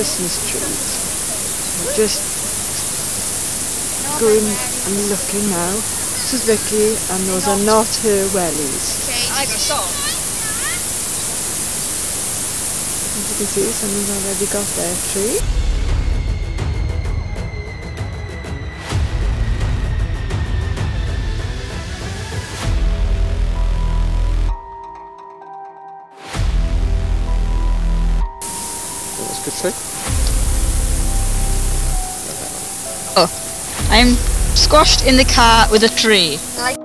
Christmas trees. just going and looking now. This is Vicky and those are not her wellies. I got salt. As you can see, someone's already got their tree. That's a good tree. Oh, I'm squashed in the car with a tree. Like